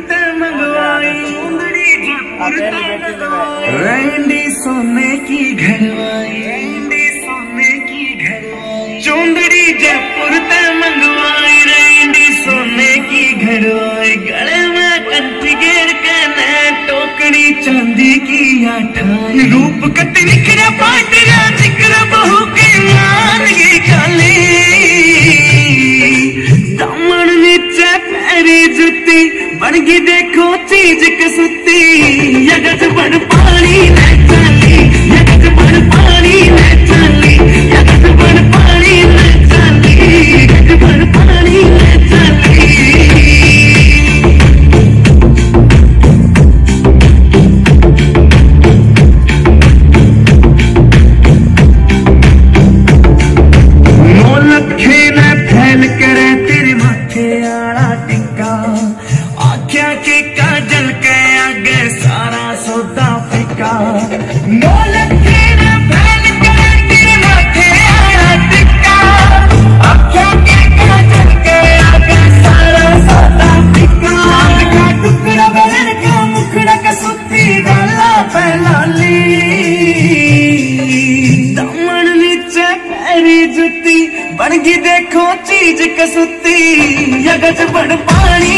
ते सोने की घरवाई रैंडी सोने की घरवाई। चुंदड़ी जयपुर ते मंगवाई। रैंडी सोने की घरवाई। गले में कंठी घेर के न टोकरी चांदी की आठाई। रूप कट निखरा पाटिया ज़िक्र बहू के मान की काली। दामन नीचे पैरी जुती बन देखो चीज़ कसुती यगज बन पानी ने पहला दमन नीचे पैरी जुती बन देखो चीज़ कसुती। यगज बन पानी।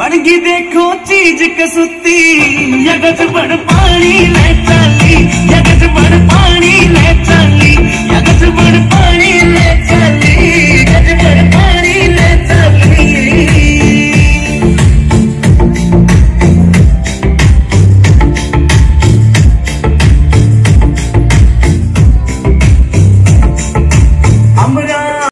गई देखो चीज़ कसुती यगज बड़ पानी ले चाली।